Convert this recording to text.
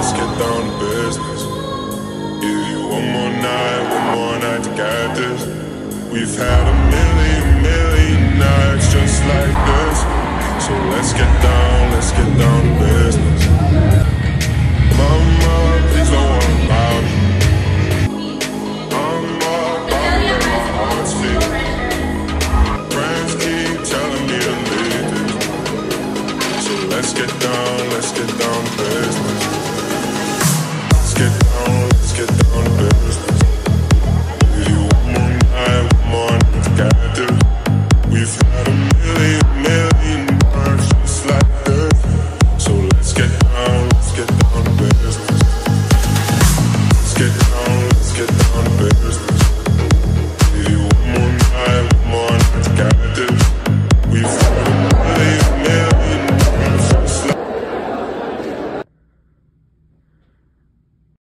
let's get down to business. Give you one more night, one more night to get this. We've had a million, million nights just like this. So let's get down, let's get down to business. Mama, please don't worry about me. I'm my heart's feeling. Friends keep telling me to leave this. So. Let's get down, let's get down to business. You've had